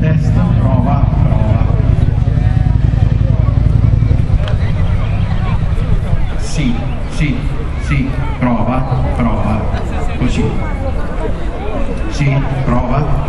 test, prova, prova. Sì, sì, sì, prova, prova, così. Sì, prova.